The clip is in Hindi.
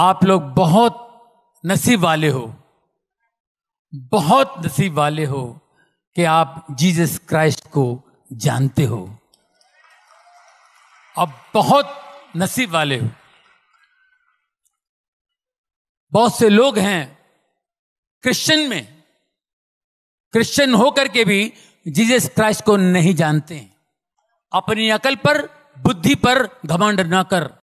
आप लोग बहुत नसीब वाले हो। बहुत नसीब वाले हो कि आप जीसस क्राइस्ट को जानते हो। अब बहुत नसीब वाले हो। बहुत से लोग हैं क्रिश्चियन में। क्रिश्चियन होकर के भी जीसस क्राइस्ट को नहीं जानते। हैं अपनी अकल पर, बुद्धि पर घमंड ना कर।